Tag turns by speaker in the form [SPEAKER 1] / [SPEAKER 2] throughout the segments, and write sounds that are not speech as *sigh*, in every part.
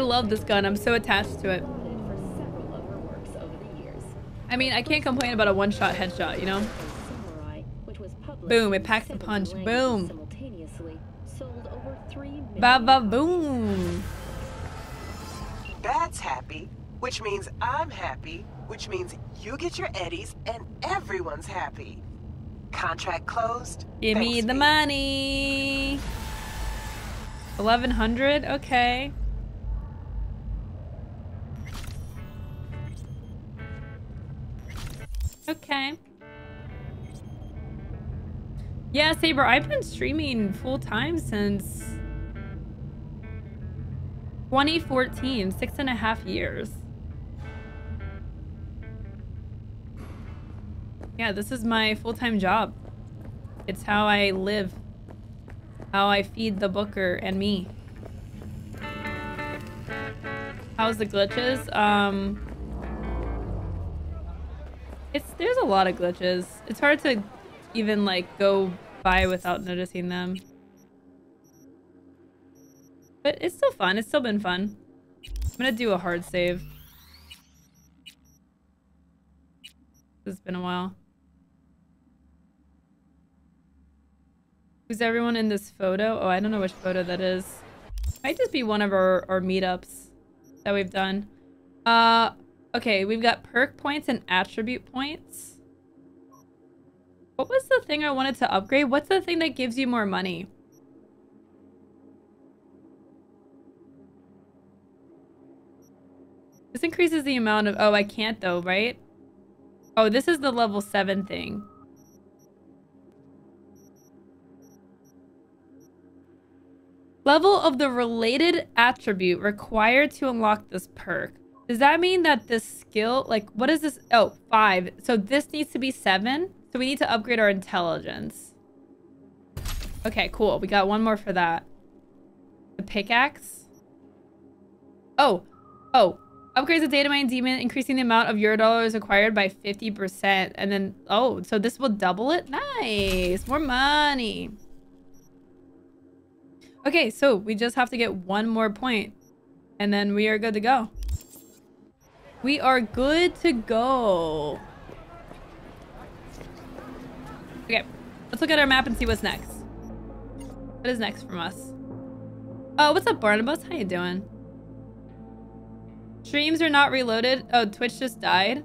[SPEAKER 1] I love this gun. I'm so attached to it. I mean, I can't complain about a one-shot headshot, you know? Boom, it packs the punch. Boom. Ba ba boom.
[SPEAKER 2] That's happy, which means I'm happy, which means you get your eddies and everyone's happy. Contract closed.
[SPEAKER 1] Give
[SPEAKER 2] Thanks,
[SPEAKER 1] me the
[SPEAKER 2] mate.
[SPEAKER 1] money. 1100? Okay. Okay. Yeah, Saber, I've been streaming full time since 2014, six and a half years. Yeah, this is my full-time job. It's how I live. How I feed the booker and me. How's the glitches? Um It's there's a lot of glitches. It's hard to even like go by without noticing them. But it's still fun. It's still been fun. I'm gonna do a hard save. It's been a while. Who's everyone in this photo? Oh, I don't know which photo that is. Might just be one of our, our meetups that we've done. Uh, okay, we've got perk points and attribute points. What was the thing I wanted to upgrade? What's the thing that gives you more money? This increases the amount of... Oh, I can't though, right? Oh, this is the level 7 thing. Level of the related attribute required to unlock this perk. Does that mean that this skill, like, what is this? Oh, five. So this needs to be seven. So we need to upgrade our intelligence. Okay, cool. We got one more for that. The pickaxe. Oh, oh. Upgrades the Datamine daemon, increasing the amount of euro dollars acquired by 50%. And then, oh, so this will double it? Nice. More money. Okay, so we just have to get one more point, and then we are good to go. We are good to go. Okay, let's look at our map and see what's next. What is next from us? Oh, what's up, Barnabas? How you doing? Streams are not reloaded. Oh, Twitch just died.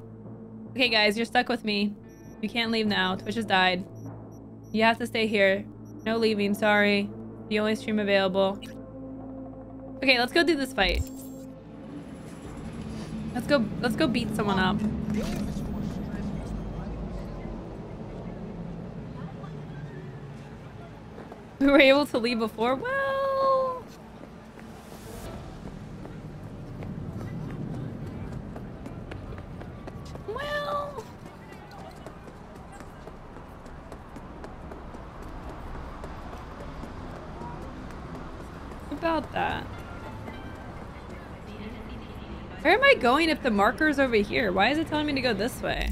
[SPEAKER 1] Okay, guys, you're stuck with me. You can't leave now. Twitch has died. You have to stay here. No leaving, sorry. The only stream available. Okay, let's go do this fight. Let's go let's go beat someone up. *laughs* We were able to leave before? Well... Well... about that? Where am I going if the marker's over here? Why is it telling me to go this way?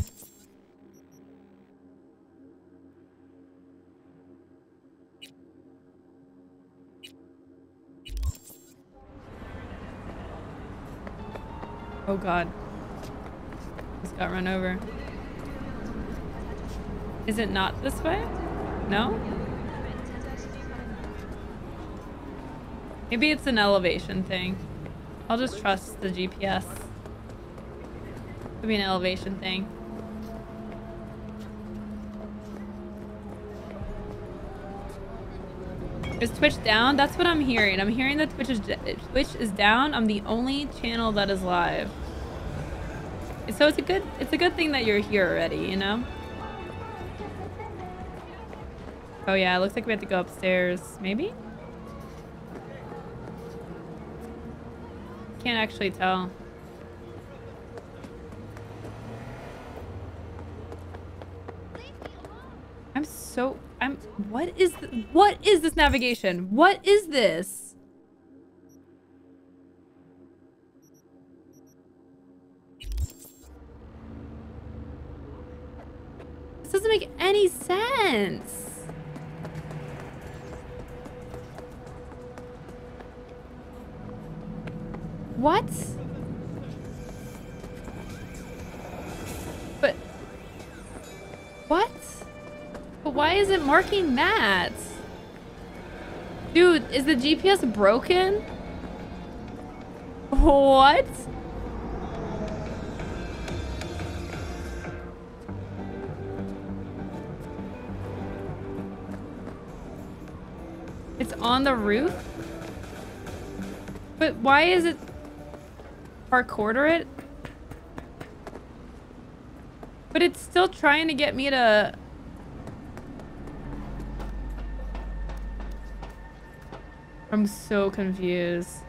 [SPEAKER 1] Oh god. Just got run over. Is it not this way? No? Maybe it's an elevation thing. I'll just trust the GPS. Could be an elevation thing. Is Twitch down? That's what I'm hearing. I'm hearing that Twitch is Twitch is down. I'm the only channel that is live. So it's a good it's a good thing that you're here already, you know? Oh yeah, it looks like we have to go upstairs. Maybe? Can't actually tell. I'm so I'm what is th what is this navigation? What is this? This doesn't make any sense. What? But... What? But why is it marking that? Dude, is the GPS broken? What? It's on the roof? But why is it parkour it? But it's still trying to get me to... I'm so confused.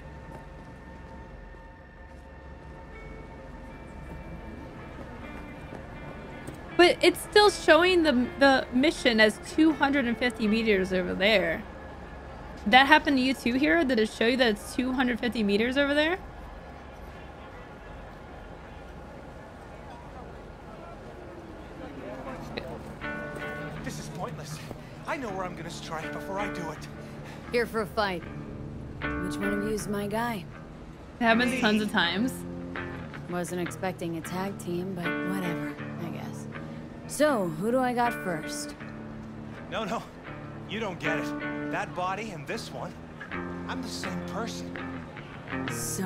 [SPEAKER 1] But it's still showing the the mission as 250 meters over there. That happened to you too here? Did it show you that it's 250 meters over there?
[SPEAKER 3] Here for a fight. Which one of you is my guy?
[SPEAKER 1] It happens tons of times.
[SPEAKER 3] Wasn't expecting a tag team, but whatever, I guess. So, who do I got first?
[SPEAKER 4] No, no. You don't get it. That body and this one, I'm the same person.
[SPEAKER 3] So,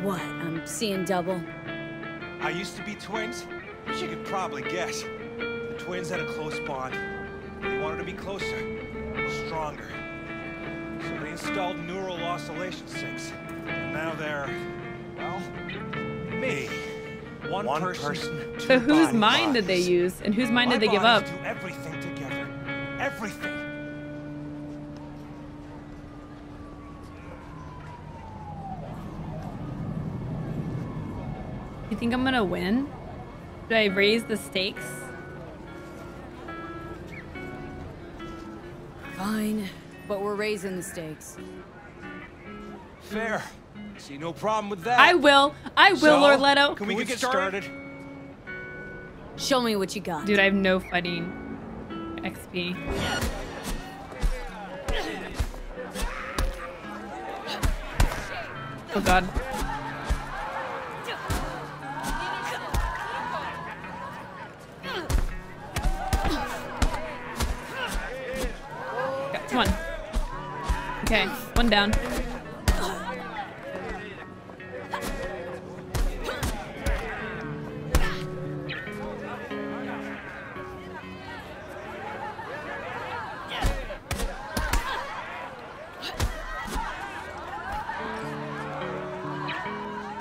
[SPEAKER 3] what? I'm seeing double?
[SPEAKER 4] I used to be twins, but you could probably guess. The twins had a close bond. They wanted to be closer, stronger. So they installed neural oscillation sinks. And now they're, well, me. One,
[SPEAKER 2] One
[SPEAKER 4] person,
[SPEAKER 2] person,
[SPEAKER 4] two
[SPEAKER 1] So whose
[SPEAKER 4] bodies.
[SPEAKER 1] mind did they use? And whose mind
[SPEAKER 4] My
[SPEAKER 1] did they give up?
[SPEAKER 4] bodies do everything together. Everything.
[SPEAKER 1] You think I'm gonna win? Should I raise the stakes?
[SPEAKER 3] Fine, but we're raising the stakes.
[SPEAKER 4] Fair. See no problem with that.
[SPEAKER 1] I will. I will,
[SPEAKER 4] So,
[SPEAKER 1] Lord Leto.
[SPEAKER 4] Can we, get, started?
[SPEAKER 3] Show me what you got.
[SPEAKER 1] Dude, I have no fighting XP. Oh god. Okay, one down.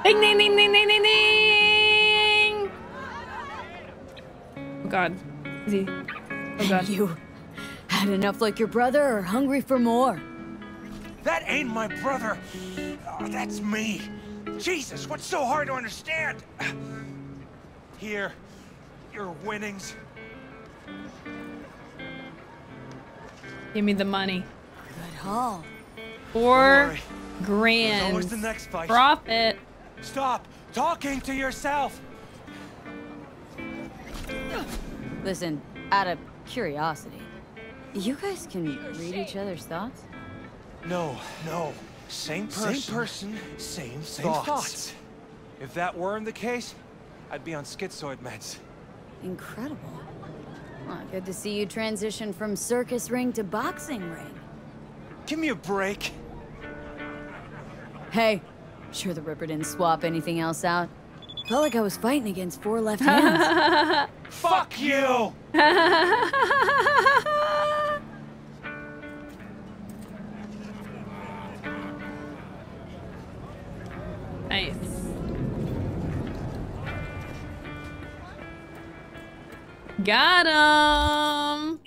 [SPEAKER 1] Ding ding ding ding ding ding ding! Oh god. He? Oh god. *laughs*
[SPEAKER 3] You had enough like your brother or hungry for more?
[SPEAKER 4] That ain't my brother. Oh, that's me. Jesus, what's so hard to understand? Here, your winnings.
[SPEAKER 1] Give me the money.
[SPEAKER 3] Good haul.
[SPEAKER 1] Four grand.
[SPEAKER 4] There's always the next fight.
[SPEAKER 1] Profit.
[SPEAKER 4] Stop talking to yourself.
[SPEAKER 3] Listen, out of curiosity, you guys can read each other's thoughts?
[SPEAKER 4] No, no. Same person. Same person. Same, same thoughts. If that weren't the case, I'd be on schizoid meds.
[SPEAKER 3] Incredible. Well, good to see you transition from circus ring to boxing ring.
[SPEAKER 4] Give me a break.
[SPEAKER 3] Hey, sure the Ripper didn't swap anything else out. Felt like I was fighting against four left hands. *laughs*
[SPEAKER 4] Fuck you! *laughs*
[SPEAKER 1] Got him.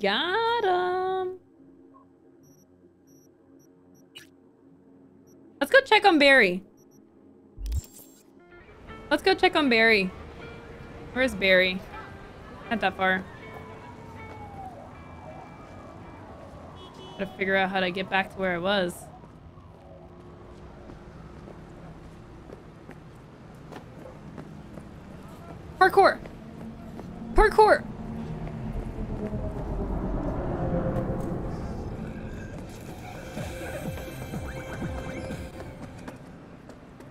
[SPEAKER 1] Got him. Let's go check on Barry. Let's go check on Barry. Where's Barry? Not that far. Gotta figure out how to get back to where I was. Parkour! Parkour!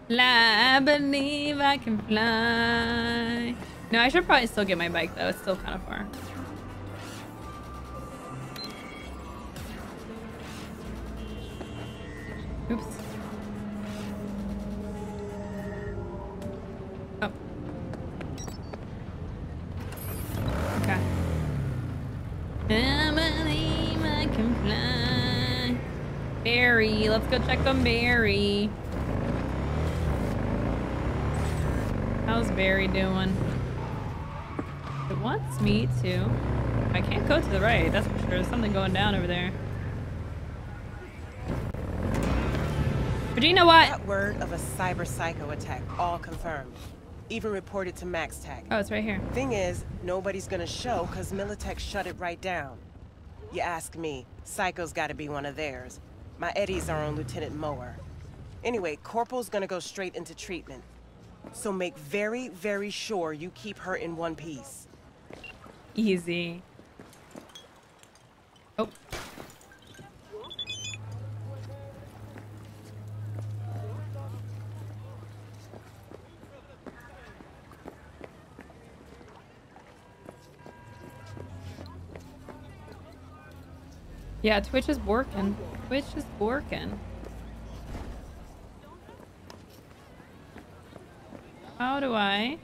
[SPEAKER 1] I believe I can fly. No, I should probably still get my bike though. It's still kind of far. Go check on Barry. How's Barry doing? It wants me to. I can't go to the right, that's for sure. There's something going down over there. Regina, what?
[SPEAKER 2] Got word of a cyber psycho attack, all confirmed. Even reported to MaxTac.
[SPEAKER 1] Oh, it's right here.
[SPEAKER 2] Thing is, nobody's gonna show because Militech shut it right down. You ask me, Psycho's gotta be one of theirs. My Eddies are on Lieutenant Mower. Anyway, Corporal's gonna go straight into treatment. So make very, very sure you keep her in one piece.
[SPEAKER 1] Easy. Yeah, Twitch is working. Twitch is working. How do I?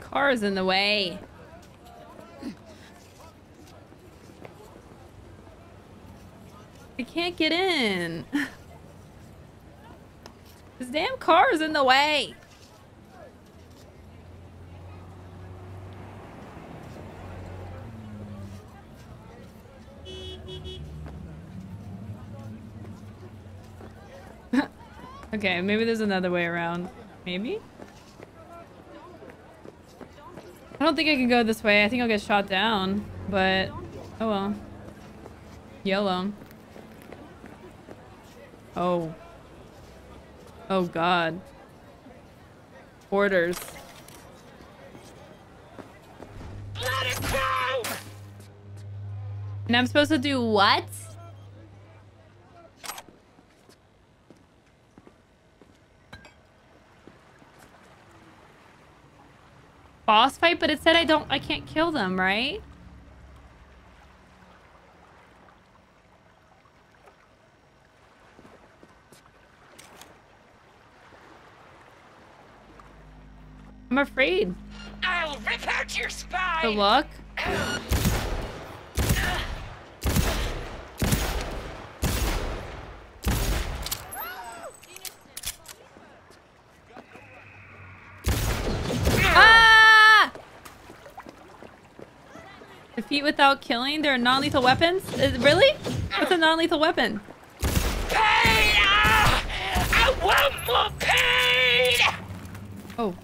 [SPEAKER 1] Car's in the way. I can't get in. *laughs* This car is in the way. *laughs* okay, maybe there's another way around. Maybe? I don't think I can go this way. I think I'll get shot down. But, oh well. Yellow. Oh. Oh god. Orders.
[SPEAKER 5] Let it go!
[SPEAKER 1] And I'm supposed to do what? Boss fight, but it said I don't I can't kill them, right? Afraid.
[SPEAKER 5] I'll rip out your spine!
[SPEAKER 1] The look. Ah! Defeat without killing. They're non-lethal weapons. Is, really? What's a non-lethal weapon?
[SPEAKER 5] Pain! Ah! I want more pain!
[SPEAKER 1] Oh.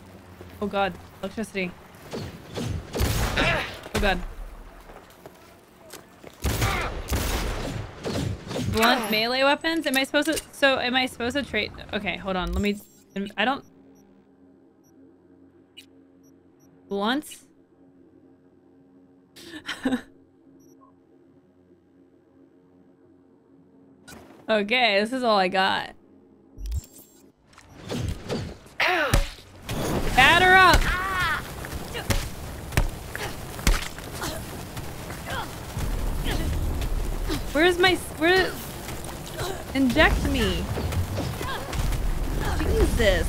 [SPEAKER 1] Oh god. Electricity. Oh god. Blunt ah. melee weapons? Am I supposed to... So, am I supposed to trade... Okay, hold on. Let me... I don't... Blunts? *laughs* okay, this is all I got. Batter up! Where's my... Where... Inject me. Jesus.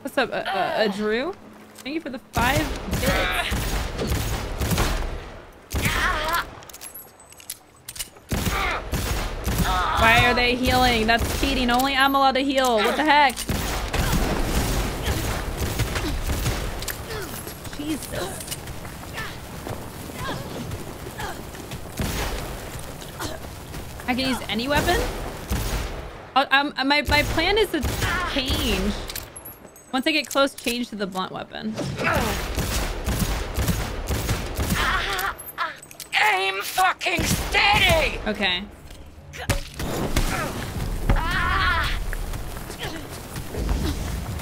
[SPEAKER 1] What's up, uh, uh, uh, Drew? Thank you for the five bits. Why are they healing? That's cheating. Only I'm allowed to heal. What the heck? I can use any weapon? Oh, um, uh, my, my plan is to change. Once I get close, change to the blunt weapon.
[SPEAKER 5] Aim fucking steady!
[SPEAKER 1] Okay.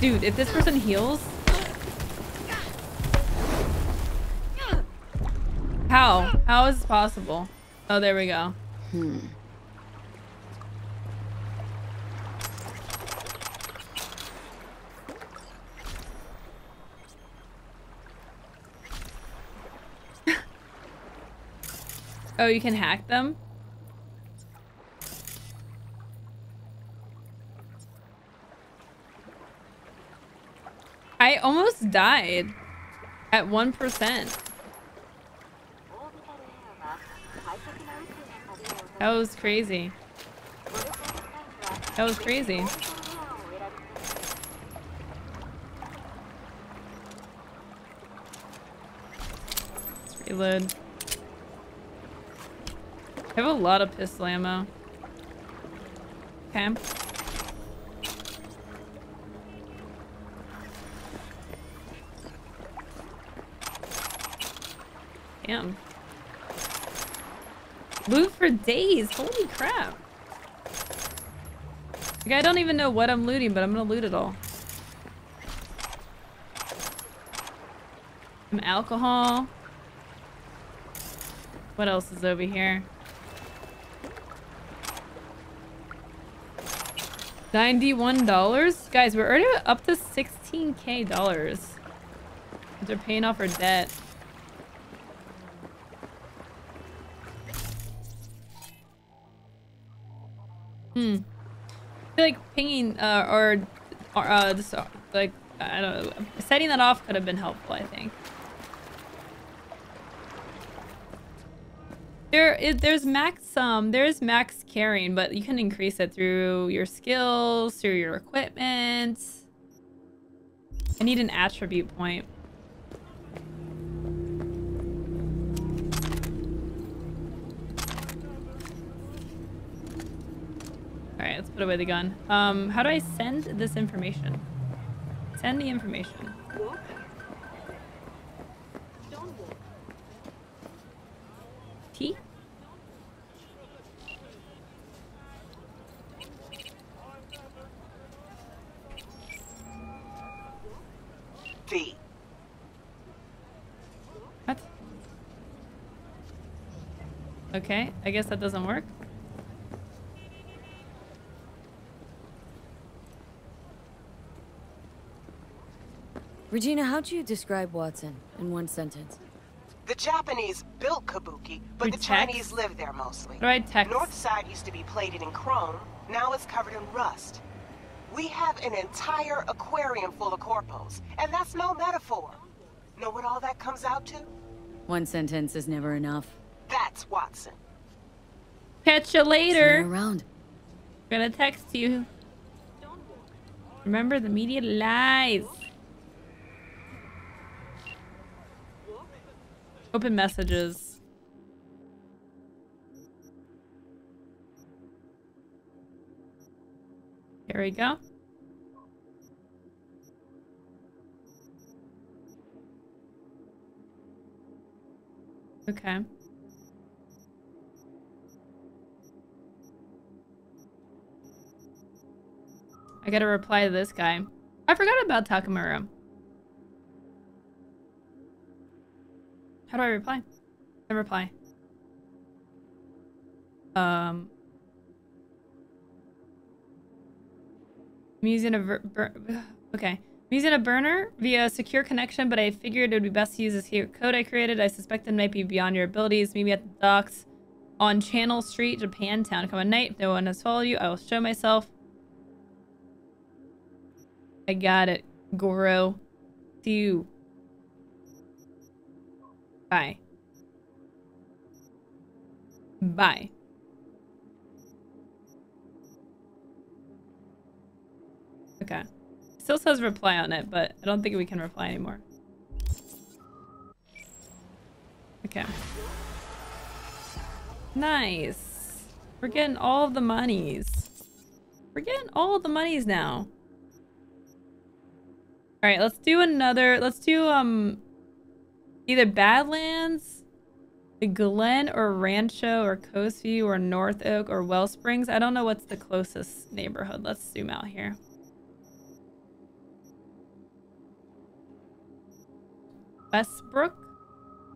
[SPEAKER 1] Dude, if this person heals, How? How is this possible? Oh, there we go.
[SPEAKER 3] Hmm. *laughs*
[SPEAKER 1] Oh, you can hack them? I almost died at 1%. That was crazy. That was crazy. Let's reload. I have a lot of pistol ammo. Okay. Damn. Loot for days. Holy crap. Like, I don't even know what I'm looting, but I'm gonna loot it all. Some alcohol. What else is over here? $91? Guys, we're already up to 16k dollars. They're paying off our debt. Hmm. I feel like pinging uh, or, or uh, just, uh, like, I don't know. Setting that off could have been helpful, I think. There is there's max um there's max carrying, but you can increase it through your skills, through your equipment. I need an attribute point. Put away the gun. Um, how do I send this information? Send the information. T?
[SPEAKER 2] V.
[SPEAKER 1] What? Okay, I guess that doesn't work.
[SPEAKER 3] Regina, how do you describe Watson in one sentence?
[SPEAKER 2] The Japanese built Kabuki, but
[SPEAKER 1] We
[SPEAKER 2] the
[SPEAKER 1] text?
[SPEAKER 2] Chinese live there mostly.
[SPEAKER 1] What do text?
[SPEAKER 2] North side used to be plated in chrome, now it's covered in rust. We have an entire aquarium full of corpos, and that's no metaphor. Know what all that comes out to?
[SPEAKER 3] One sentence is never enough.
[SPEAKER 2] That's Watson.
[SPEAKER 1] Catch you
[SPEAKER 3] later. you
[SPEAKER 1] later.
[SPEAKER 3] around.
[SPEAKER 1] Gonna text you. Remember the media lies. Open messages. Here we go. Okay. I gotta reply to this guy. I forgot about Takamura. How do I reply? I reply. Um. I'm using a ver- *sighs* okay. I'm using a burner via a secure connection, but I figured it would be best to use this here code I created. I suspect it might be beyond your abilities. Maybe at the docks on Channel Street, Japantown. Come at night. If no one has followed you, I will show myself. I got it, Goro. See you. Bye. Bye. Okay. Still says reply on it, but I don't think we can reply anymore. Okay. Nice. We're getting all the monies. We're getting all the monies now. All right, let's do another. Let's do um, Either Badlands, Glen, or Rancho, or Coastview, or North Oak, or Well Springs. I don't know what's the closest neighborhood. Let's zoom out here. Westbrook?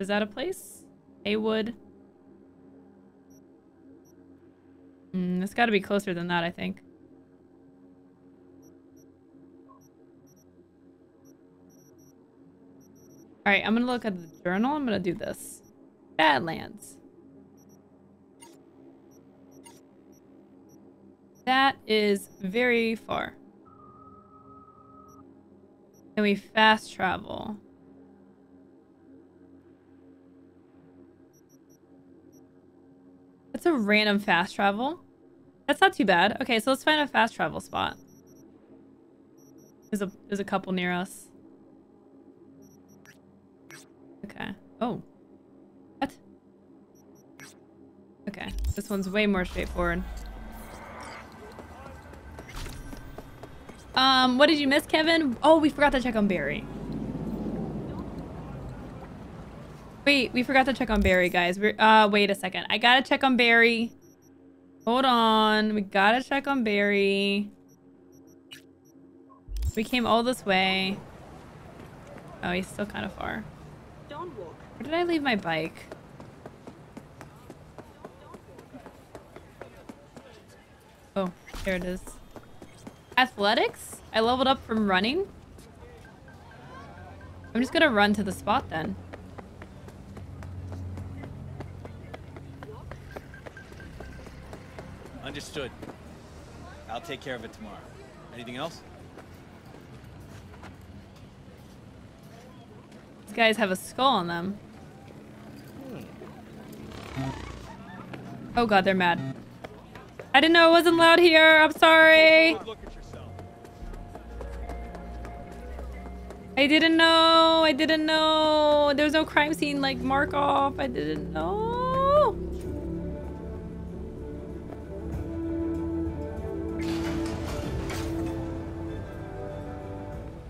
[SPEAKER 1] Is that a place? Heywood? Mm, it's got to be closer than that, I think. All right, I'm to look at the journal. I'm to do this. Badlands. That is very far. Can we fast travel? That's a random fast travel. That's not too bad. Okay, so let's find a fast travel spot. There's a there's a couple near us. Okay. Oh. What? Okay. This one's way more straightforward. Um, what did you miss, Kevin? Oh, we forgot to check on Barry. Wait, we forgot to check on Barry, guys. We're, uh, wait a second. I gotta check on Barry. Hold on. We gotta check on Barry. We came all this way. Oh, he's still kind of far. Where did I leave my bike? Oh, there it is. Athletics? I leveled up from running? I'm just gonna run to the spot then.
[SPEAKER 6] Understood. I'll take care of it tomorrow. Anything else?
[SPEAKER 1] These guys have a skull on them. Oh god, they're mad. I didn't know it wasn't loud here. I'm sorry. I didn't know. I didn't know. There was no crime scene like mark off. I didn't know.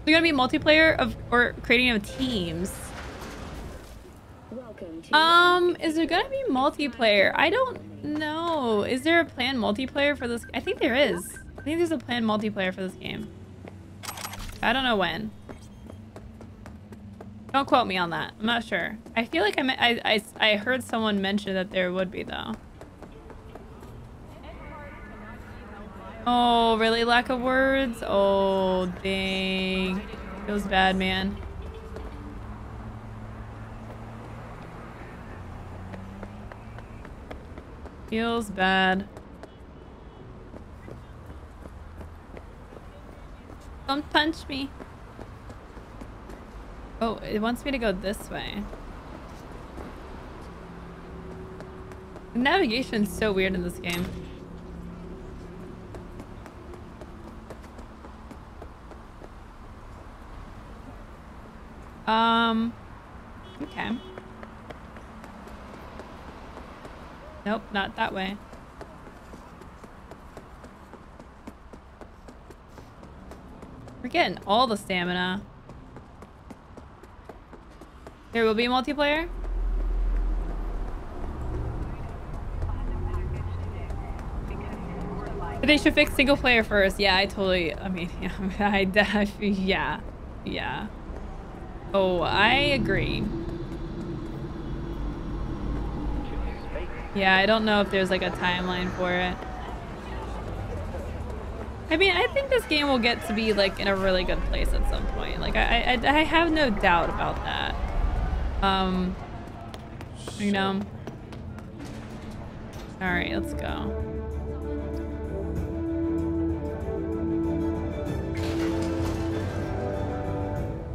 [SPEAKER 1] We're gonna be multiplayer of or creating of teams. Um, is there gonna be multiplayer? I don't know. Is there a planned multiplayer for this? I think there is. I think there's a planned multiplayer for this game. I don't know when. Don't quote me on that. I'm not sure. I feel like I, I, I, I heard someone mention that there would be though. Oh, really? Lack of words? Oh, dang. Feels bad, man. Feels bad. Don't punch me. Oh, it wants me to go this way. The navigation's so weird in this game. Um, okay. Nope, not that way. We're getting all the stamina. There will be multiplayer? But They should fix single player first. Yeah, I totally, I mean, *laughs* yeah, I, *laughs* yeah, yeah. Oh, I agree. Yeah, I don't know if there's like a timeline for it. I mean, I think this game will get to be like in a really good place at some point. Like, I, I, I have no doubt about that. Um, you know. All right, let's go.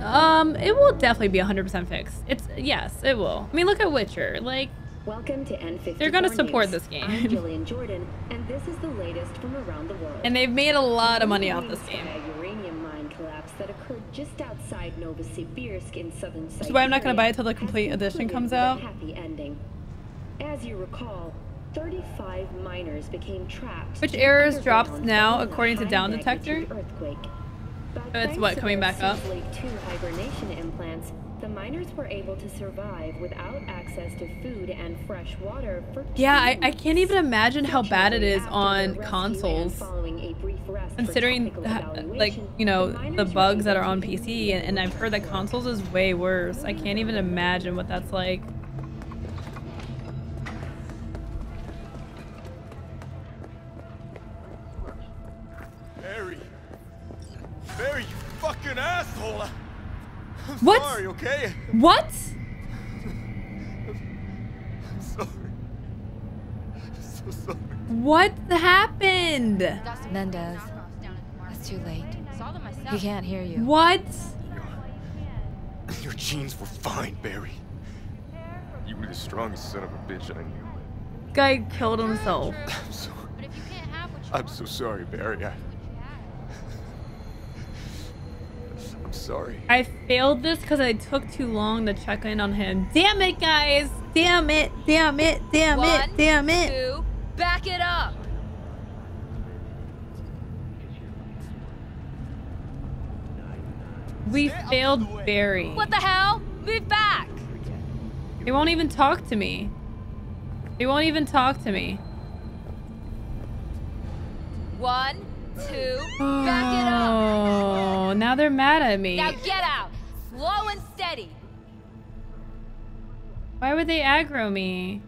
[SPEAKER 1] Um, it will definitely be 100% fixed. It's yes, it will. I mean, look at Witcher. Like,
[SPEAKER 7] Welcome to N54
[SPEAKER 1] They're gonna support
[SPEAKER 7] News.
[SPEAKER 1] this game.
[SPEAKER 7] I'm *laughs* Gillean Jordan, and this is the latest from around the world.
[SPEAKER 1] and they've made a lot of money off this game.
[SPEAKER 7] Uranium mine collapse that occurred just outside Novosibirsk in southern Siberia.
[SPEAKER 1] Which is why I'm not gonna buy it till the complete edition comes out.
[SPEAKER 7] Happy ending. As you recall, 35 miners became trapped.
[SPEAKER 1] Which errors dropped
[SPEAKER 7] underground
[SPEAKER 1] now according to Down Detector?
[SPEAKER 7] Earthquake. But
[SPEAKER 1] It's what,
[SPEAKER 7] to
[SPEAKER 1] coming back up?
[SPEAKER 7] 2 hibernation implants, The miners were able to survive without access to food and fresh water for
[SPEAKER 1] Yeah, I, I can't even imagine how bad it is on
[SPEAKER 7] their rescue and
[SPEAKER 1] consoles.
[SPEAKER 7] a brief rest
[SPEAKER 1] Considering, like, you know,
[SPEAKER 7] the
[SPEAKER 1] the bugs that are on PC, and, and I've heard that consoles is way worse. I can't even imagine what that's like. What?
[SPEAKER 4] sorry, okay?
[SPEAKER 1] What?
[SPEAKER 4] I'm sorry. I'm so sorry.
[SPEAKER 1] What happened?
[SPEAKER 3] Mendez, it's too late. He can't hear you.
[SPEAKER 1] What?
[SPEAKER 4] Your genes were fine, Barry. You were the strongest son of a bitch I knew.
[SPEAKER 1] Guy killed himself.
[SPEAKER 4] I'm so, I'm so sorry, Barry. I, I'm sorry.
[SPEAKER 1] I failed this because I took too long to check in on him. Damn it, guys! Damn it! Damn it! Damn it! Damn it!
[SPEAKER 8] Two, back it up.
[SPEAKER 1] We failed Barry.
[SPEAKER 8] What the hell? Move back.
[SPEAKER 1] They won't even talk to me. They won't even talk to me.
[SPEAKER 8] One, two, back it up.
[SPEAKER 1] Oh, now they're mad at me.
[SPEAKER 8] Now get out. Slow and steady.
[SPEAKER 1] Why would they aggro me?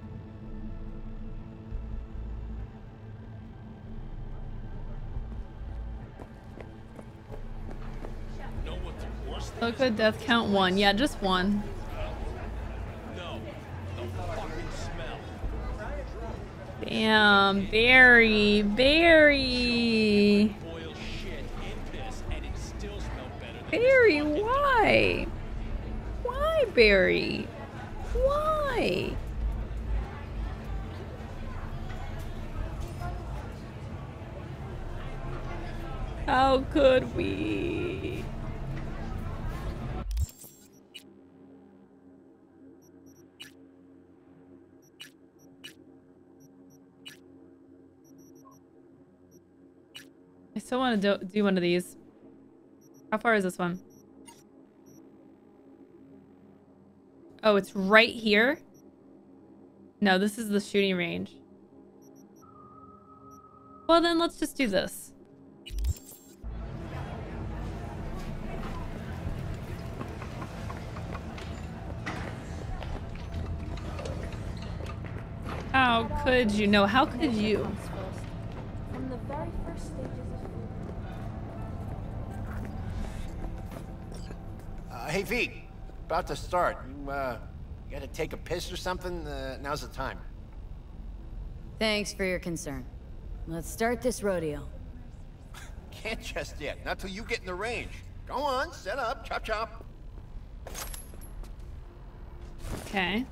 [SPEAKER 1] Liquid death count one. Yeah, just one. Damn, Barry, Barry. Barry, why? Why, Barry? Why? How could we? I still want to do, do one of these. How far is this one? Oh, it's right here? No, this is the shooting range. Well, then let's just do this. How could you? No, how could you?
[SPEAKER 9] Uh, hey, V. About to start. You, uh, you gotta take a piss or something? Uh, now's the time.
[SPEAKER 3] Thanks for your concern. Let's start this rodeo. *laughs*
[SPEAKER 9] Can't just yet. Not till you get in the range. Go on, set up, chop chop.
[SPEAKER 1] Okay.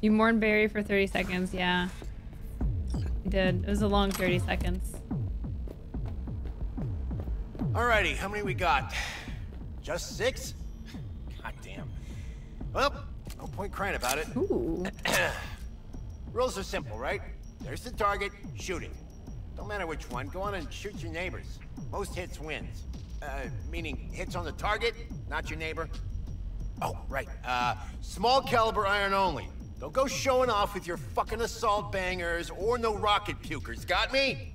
[SPEAKER 1] You mourn Barry for 30 seconds, yeah. You did. It was a long 30 seconds.
[SPEAKER 9] Alrighty, how many we got? Just six? God damn. Well, no point crying about it.
[SPEAKER 1] Ooh. *clears throat*
[SPEAKER 9] Rules are simple, right? There's the target, shoot it. Don't matter which one, go on and shoot your neighbors. Most hits wins. Uh, meaning hits on the target, not your neighbor. Oh, right. Uh, small caliber iron only. Don't go showing off with your fucking assault bangers or no rocket pukers. Got me?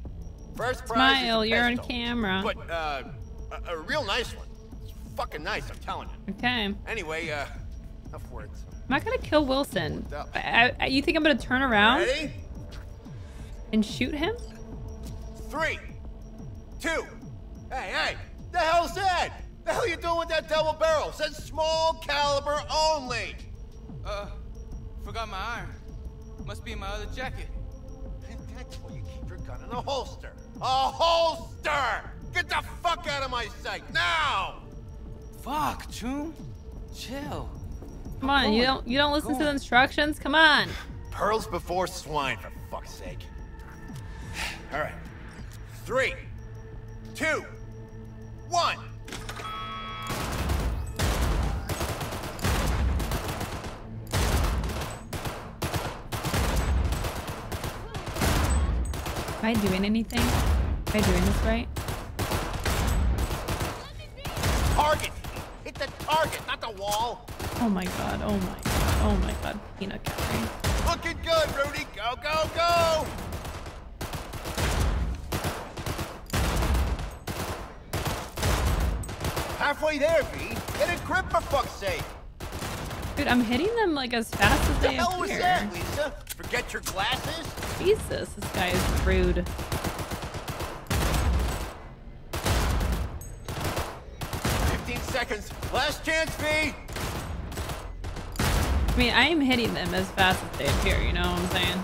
[SPEAKER 9] First prize
[SPEAKER 1] Smile, you're on camera.
[SPEAKER 9] But, uh, a, a real nice one. It's fucking nice, I'm telling you.
[SPEAKER 1] Okay.
[SPEAKER 9] Anyway, uh, enough words.
[SPEAKER 1] I'm not gonna kill Wilson. I, I, you think I'm gonna turn around
[SPEAKER 9] Ready?
[SPEAKER 1] and shoot him?
[SPEAKER 9] Three, two. Hey, hey, the hell's that? The hell you doing with that double barrel? Says small caliber only.
[SPEAKER 10] Uh, forgot my iron. Must be in my other jacket.
[SPEAKER 9] And that's why you keep your gun in a holster. A holster! Get the fuck out of my sight now!
[SPEAKER 10] Fuck, Choom. Chill.
[SPEAKER 1] Come on, you don't you don't listen to the instructions? Come on.
[SPEAKER 9] Pearls before swine, for fuck's sake. All right. Three, two, one.
[SPEAKER 1] Am I doing anything? Am I doing this right?
[SPEAKER 9] Target! Hit the target, not the wall!
[SPEAKER 1] Oh my god, oh my god, oh my god. Peanut gallery.
[SPEAKER 9] Looking good, Rudy! Go, go, go! Halfway there, V. Get a grip for fuck's sake!
[SPEAKER 1] Dude, I'm hitting them like as fast as
[SPEAKER 9] What the
[SPEAKER 1] they
[SPEAKER 9] hell was
[SPEAKER 1] appear.
[SPEAKER 9] that, Lisa? Forget your glasses?
[SPEAKER 1] Jesus, this guy is rude.
[SPEAKER 9] Fifteen seconds. Last chance, V.
[SPEAKER 1] I mean, I am hitting them as fast as they appear, you know what I'm saying?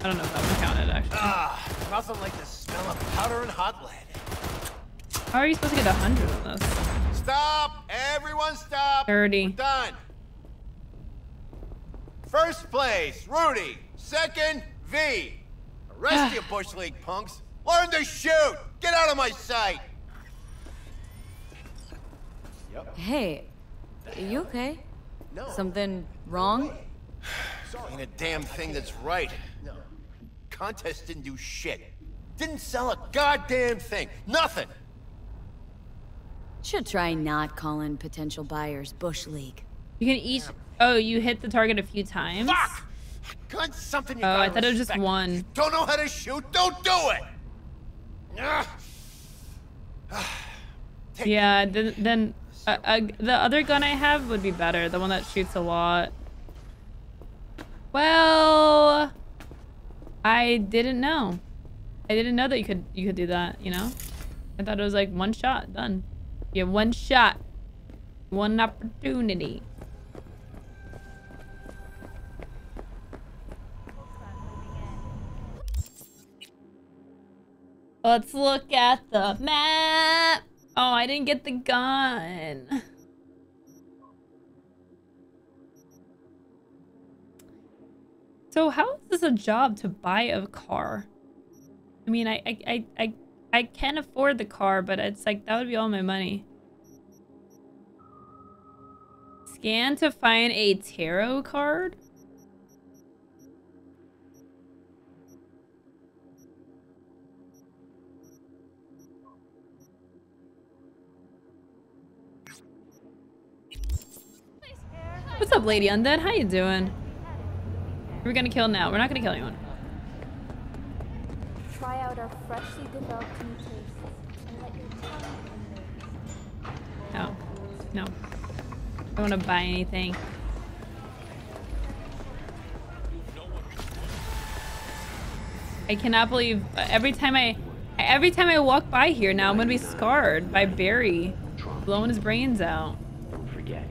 [SPEAKER 1] I don't know if that one counted, actually.
[SPEAKER 9] Ah, nothing like the smell of powder and hot lead.
[SPEAKER 1] How are you supposed to get a 100 on this?
[SPEAKER 9] Stop! Everyone stop!
[SPEAKER 1] 30.
[SPEAKER 9] We're done. First place, Rudy. Second, V. Rest of you *sighs* Bush League punks. Learn to shoot! Get out of my sight!
[SPEAKER 3] Hey, are you okay?
[SPEAKER 9] No.
[SPEAKER 3] Something wrong?
[SPEAKER 9] Ain't a damn thing that's right. No. Contest didn't do shit. Didn't sell a goddamn thing. Nothing.
[SPEAKER 3] Should try not calling potential buyers Bush League.
[SPEAKER 1] You can each... Oh, you hit the target a few times?
[SPEAKER 9] Fuck! Gun's something you
[SPEAKER 1] Oh, I thought it was just
[SPEAKER 9] respect.
[SPEAKER 1] one.
[SPEAKER 9] Don't know how to shoot? Don't do it! *sighs*
[SPEAKER 1] Yeah, then, then uh, uh, the other gun I have would be better. The one that shoots a lot. Well, I didn't know. I didn't know that you could you could do that. You know, I thought it was like one shot done. You have one shot, one opportunity. Let's look at the map. Oh, I didn't get the gun. So how is this a job to buy a car? I mean, I, I, I, I, I can afford the car, but it's like, that would be all my money. Scan to find a tarot card? What's up, Lady Undead? How you doing? We're gonna kill now. We're not gonna kill anyone.
[SPEAKER 11] Try out our freshly developed new tastes and let your tongue
[SPEAKER 1] No. No. I don't want to buy anything. I cannot believe uh, every time I every time I walk by here now I'm gonna be scarred by Barry blowing his brains out.
[SPEAKER 12] Don't forget,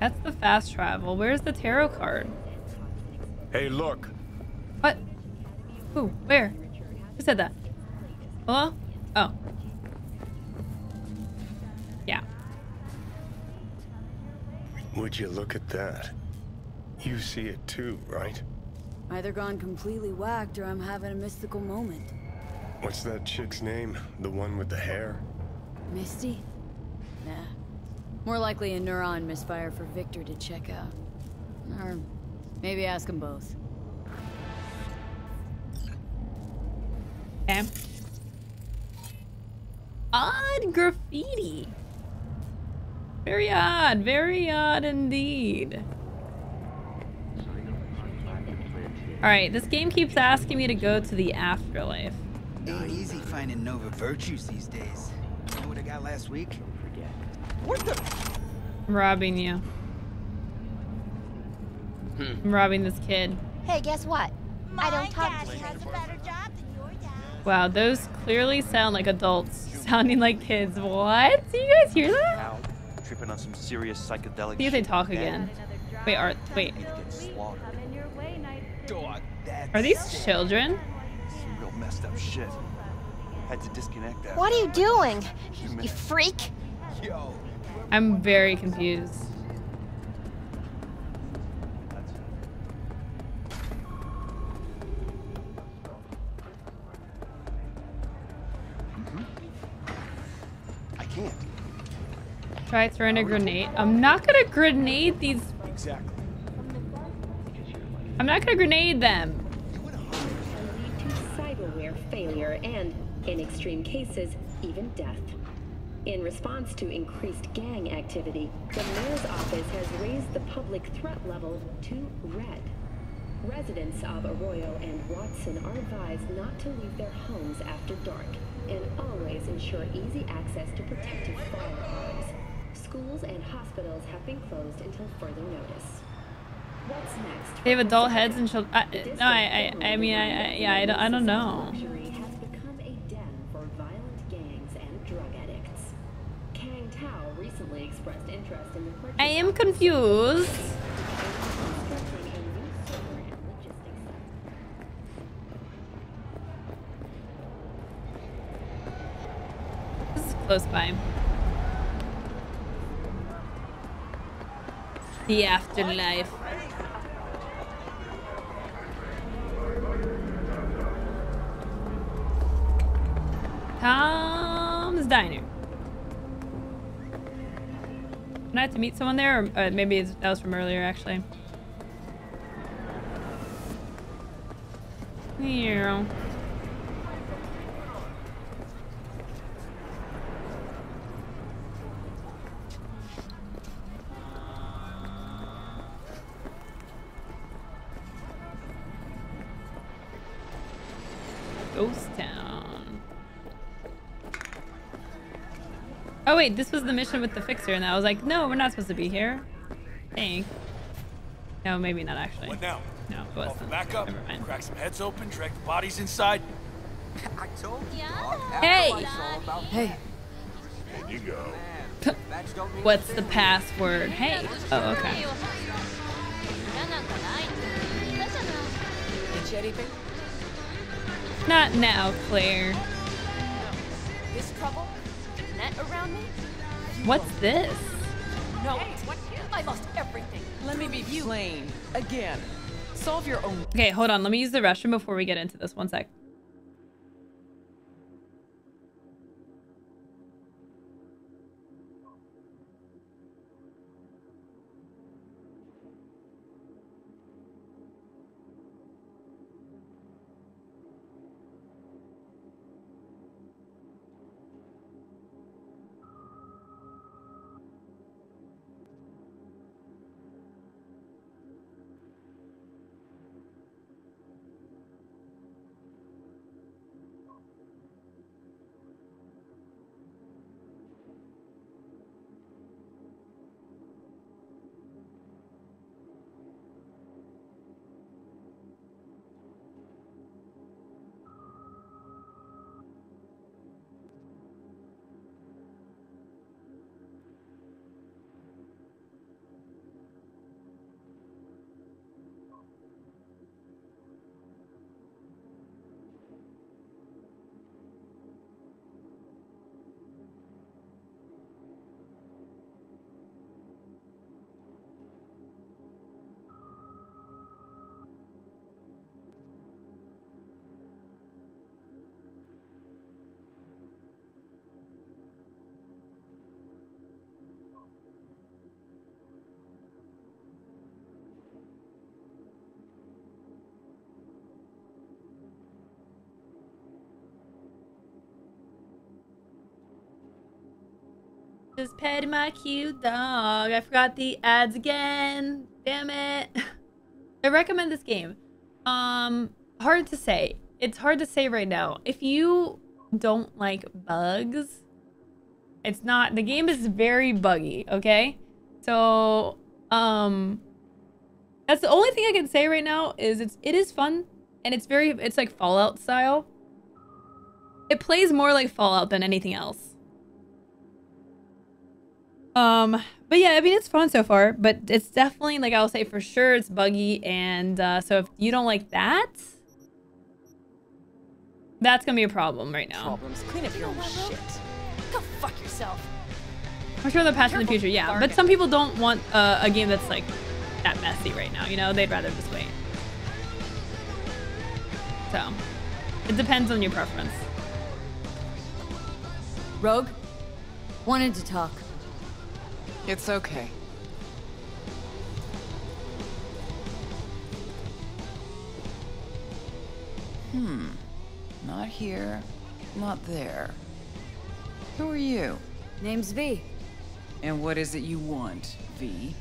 [SPEAKER 1] That's the fast travel. Where's the tarot card?
[SPEAKER 13] Hey, look.
[SPEAKER 1] What? Who? Where? Who said that? Hello? Oh. Yeah.
[SPEAKER 13] Would you look at that? You see it too, right?
[SPEAKER 3] Either gone completely whacked or I'm having a mystical moment.
[SPEAKER 13] What's that chick's name? The one with the hair?
[SPEAKER 3] Misty? Nah. More likely a neuron misfire for Victor to check out. Or maybe ask them both.
[SPEAKER 1] Okay. Odd graffiti. Very odd. Very odd indeed. Alright, this game keeps asking me to go to the afterlife.
[SPEAKER 14] Ain't easy finding Nova virtues these days. You know what I got last week?
[SPEAKER 9] What the?
[SPEAKER 1] I'm robbing you. Hmm. I'm robbing this kid.
[SPEAKER 15] Hey, guess what? My I don't talk to you.
[SPEAKER 1] Wow, those clearly sound like adults *laughs* sounding like kids. What? Do you guys hear that?
[SPEAKER 16] Out, tripping on some serious psychedelic
[SPEAKER 1] See if they talk again. Wait, are wait.
[SPEAKER 16] get slaughtered.
[SPEAKER 14] Dog, that's
[SPEAKER 1] Are these children?
[SPEAKER 16] Some real messed up shit. Had to disconnect that.
[SPEAKER 15] What are you doing?
[SPEAKER 16] Few
[SPEAKER 15] You freak?
[SPEAKER 14] Yo,
[SPEAKER 1] I'm very confused. Mm-hmm.
[SPEAKER 16] I can't.
[SPEAKER 1] Try throwing a grenade. I'm not gonna grenade these.
[SPEAKER 16] Exactly.
[SPEAKER 1] I'm not gonna grenade them.
[SPEAKER 7] to cyberware failure and, in extreme cases, even death. In response to increased gang activity, the mayor's office has raised the public threat level to red. Residents of Arroyo and Watson are advised not to leave their homes after dark and always ensure easy access to protective firearms. Schools and hospitals have been closed until further notice. What's next?
[SPEAKER 1] They have adult heads and children. I, no, I, I, I mean, I, I yeah, I don't, I don't know.
[SPEAKER 7] Luxury has become a den for violent gangs and drug addicts. Kang Tao recently expressed interest in the purchase
[SPEAKER 1] I am confused.
[SPEAKER 7] constructing a new server and logistics center.
[SPEAKER 1] This is close by. The afterlife. To meet someone there? Or uh, maybe that was from earlier, actually. Yeah. wait, this was the mission with the fixer, and I was like, no, we're not supposed to be here. Thanks. No, maybe not actually.
[SPEAKER 17] What now?
[SPEAKER 1] No, it wasn't.
[SPEAKER 17] Back up.
[SPEAKER 1] Never mind.
[SPEAKER 17] Crack some heads open, drag the bodies inside. *laughs*
[SPEAKER 16] I told you.
[SPEAKER 1] Hey.
[SPEAKER 3] Hey.
[SPEAKER 16] There you go.
[SPEAKER 1] What's the password? Hey. Oh, okay. Not now, Claire.
[SPEAKER 8] The net around me?
[SPEAKER 1] What's this?
[SPEAKER 8] No, what? I lost everything.
[SPEAKER 2] Let me be plain. Again. Solve your own.
[SPEAKER 1] Okay, hold on. Let me use the restroom before we get into this. One sec. Just pet my cute dog. I forgot the ads again. Damn it. *laughs* I recommend this game. Um, hard to say. It's hard to say right now. If you don't like bugs, it's not the game is very buggy, okay? So, um that's the only thing I can say right now is it's it is fun and it's very it's like Fallout style. It plays more like Fallout than anything else. Um, but yeah, I mean, it's fun so far, but it's definitely, like I'll say for sure, it's buggy. And uh, so if you don't like that, that's going to be a problem right now.
[SPEAKER 2] Problems. Clean up your own shit.
[SPEAKER 8] Go fuck yourself.
[SPEAKER 1] I'm sure they'll patch in the future, yeah. But some people don't want uh, a game that's like that messy right now, you know? They'd rather just wait. So, it depends on your preference.
[SPEAKER 3] Rogue? Wanted to talk.
[SPEAKER 2] It's okay.
[SPEAKER 18] Hmm. Not here, not there. Who are you?
[SPEAKER 3] Name's V.
[SPEAKER 18] And what is it you want, V?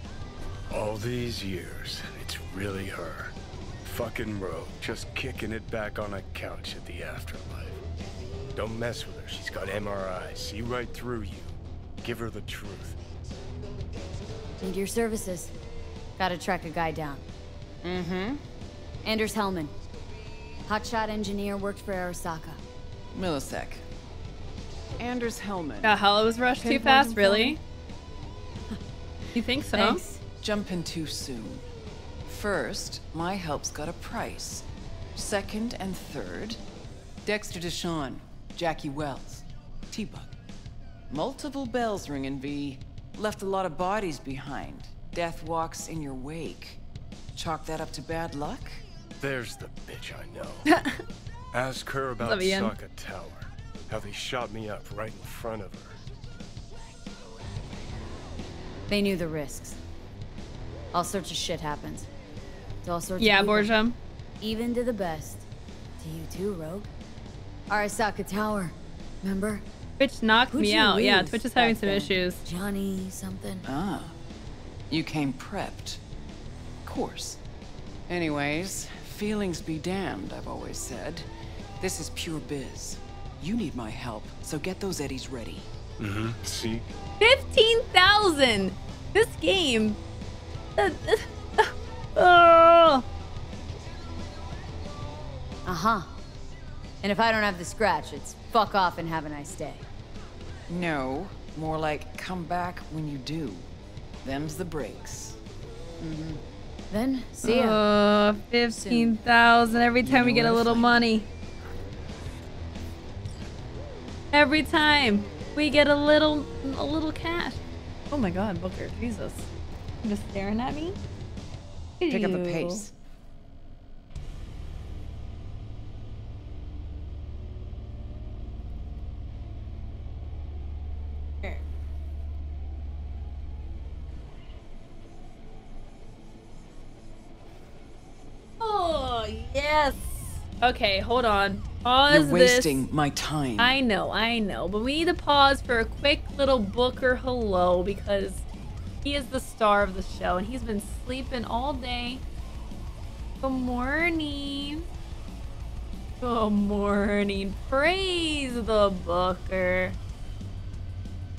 [SPEAKER 13] All these years, it's really her. Fucking Rogue, just kicking it back on a couch at the afterlife. Don't mess with her, she's got MRI, see right through you. Give her the truth.
[SPEAKER 3] Need your services. Gotta track a guy down.
[SPEAKER 18] Mm-hmm.
[SPEAKER 3] Anders Hellman. Hotshot engineer, worked for Arasaka.
[SPEAKER 18] Millisec. Anders Hellman.
[SPEAKER 1] The hell it was rushed too fast, really? *laughs* You think so?
[SPEAKER 18] Thanks. Jumping too soon. First, my help's got a price. Second and third, Dexter Deshawn, Jackie Welles, T-Bug. Multiple bells ringing, V. Left a lot of bodies behind. Death walks in your wake. Chalk that up to bad luck?
[SPEAKER 13] There's the bitch I know. *laughs* Ask her about
[SPEAKER 1] Love.
[SPEAKER 13] Sokka Tower. How they shot me up right in front of her.
[SPEAKER 3] They knew the risks. All sorts of shit happens. To all sorts
[SPEAKER 1] Yeah,
[SPEAKER 3] of.
[SPEAKER 1] Borgia.
[SPEAKER 3] Even to the best. To you too, Rogue. Arasaka Tower. Remember?
[SPEAKER 1] Twitch knocked
[SPEAKER 3] Who'd
[SPEAKER 1] me out. Yeah, Twitch is having some
[SPEAKER 3] then?
[SPEAKER 1] issues.
[SPEAKER 3] Johnny something.
[SPEAKER 18] Ah. You came prepped. Of course. Anyways, feelings be damned, I've always said. This is pure biz. You need my help, so get those eddies ready.
[SPEAKER 13] Mm-hmm. See?
[SPEAKER 1] 15,000! This game. Uh, uh, oh.
[SPEAKER 3] Uh huh. And if I don't have the scratch, it's fuck off and have a nice day.
[SPEAKER 18] No, more like come back when you do. Them's the breaks.
[SPEAKER 3] Mm-hmm. Then, see ya.
[SPEAKER 1] Oh, 15,000 every time we get a little money. Every time we get a little a little cash. Oh my god, Booker, Jesus. You're just staring at me?
[SPEAKER 18] Pick up the pace.
[SPEAKER 1] Oh, yes. Okay, hold on. Pause
[SPEAKER 18] You're
[SPEAKER 1] this.
[SPEAKER 18] wasting my time.
[SPEAKER 1] I know, I know, but we need to pause for a quick little Booker hello because he is the star of the show and he's been sleeping all day. Good morning. Good morning. Praise the Booker.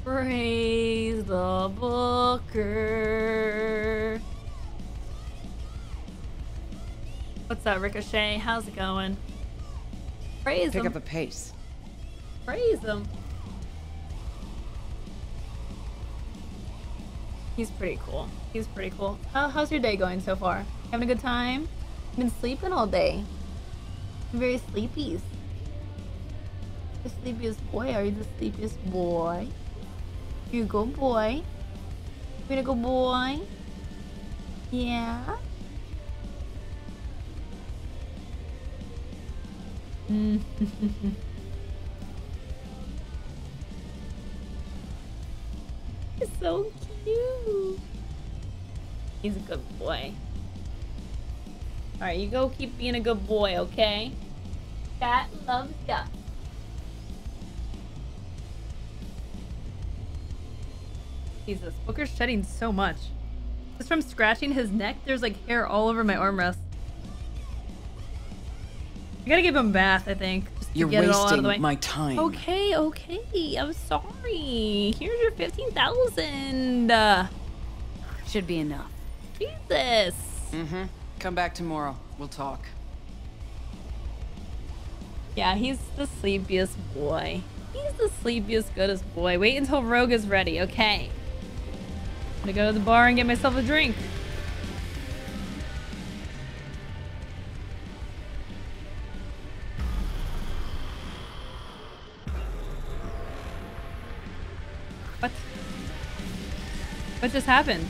[SPEAKER 1] Praise the Booker. What's up, Ricochet? How's it going? Praise
[SPEAKER 18] Pick
[SPEAKER 1] him.
[SPEAKER 18] up the pace.
[SPEAKER 1] Praise him. He's pretty cool. He's pretty cool. How, how's your day going so far? Having a good time? Been sleeping all day. I'm very sleepy. The sleepiest boy. Are you the sleepiest boy? You a good boy? You a good boy? Yeah. *laughs* He's so cute. He's a good boy. Alright, you go keep being a good boy, okay? Cat loves ya. Jesus, Booker's shedding so much. Just from scratching his neck, there's like hair all over my armrest. I gotta give him a bath, I think. Just
[SPEAKER 18] You're
[SPEAKER 1] get it all out of
[SPEAKER 18] wasting
[SPEAKER 1] the way.
[SPEAKER 18] my time.
[SPEAKER 1] Okay, okay. I'm sorry. Here's your 15,000. Uh,
[SPEAKER 3] Should be enough.
[SPEAKER 1] Jesus.
[SPEAKER 18] Mm-hmm. Come back tomorrow. We'll talk.
[SPEAKER 1] Yeah, he's the sleepiest boy. He's the sleepiest, goodest boy. Wait until Rogue is ready, okay? I'm gonna go to the bar and get myself a drink. What just happened?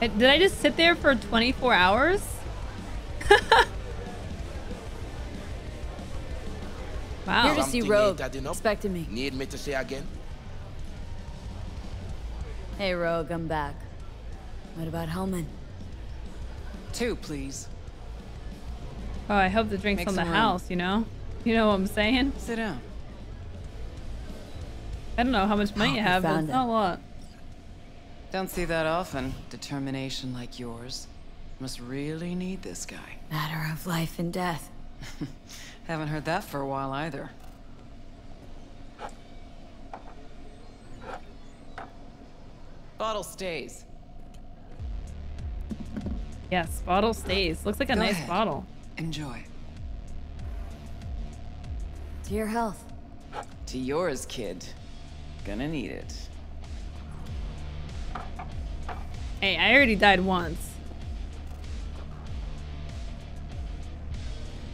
[SPEAKER 1] Did I just sit there for 24 hours? *laughs* wow.
[SPEAKER 3] Here to see Rogue.
[SPEAKER 19] ain't adding up.
[SPEAKER 3] Expecting me.
[SPEAKER 19] Need me to say again?
[SPEAKER 3] Hey, Rogue, I'm back. What about Hellman?
[SPEAKER 18] Two, please.
[SPEAKER 1] Oh, I hope the drink's
[SPEAKER 18] Make
[SPEAKER 1] on the
[SPEAKER 18] room.
[SPEAKER 1] house, you know? You know what I'm saying?
[SPEAKER 18] Sit down.
[SPEAKER 1] I don't know how much money
[SPEAKER 18] Oh,
[SPEAKER 1] you have, but it's not a lot.
[SPEAKER 18] Don't see that often. Determination like yours. Must really need this guy.
[SPEAKER 3] Matter of life and death. *laughs*
[SPEAKER 18] Haven't heard that for a while either. Bottle stays.
[SPEAKER 1] Yes, bottle stays. Looks like a
[SPEAKER 18] Go
[SPEAKER 1] nice
[SPEAKER 18] ahead.
[SPEAKER 1] bottle.
[SPEAKER 18] Enjoy.
[SPEAKER 3] To your health.
[SPEAKER 18] To yours, kid. Gonna need it.
[SPEAKER 1] Hey, I already died once.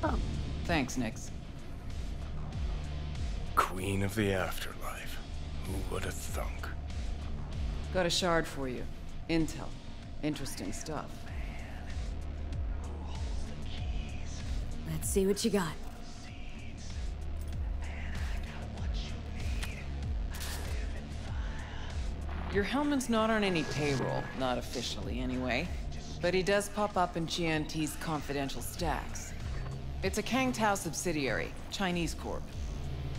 [SPEAKER 1] Oh.
[SPEAKER 18] Thanks, Nix.
[SPEAKER 13] Queen of the afterlife. Who would have thunk?
[SPEAKER 18] Got a shard for you. Intel. Interesting stuff.
[SPEAKER 3] Let's see what you got.
[SPEAKER 18] Your Hellman's not on any payroll, not officially anyway. But he does pop up in GNT's confidential stacks. It's a Kang Tao subsidiary, Chinese Corp.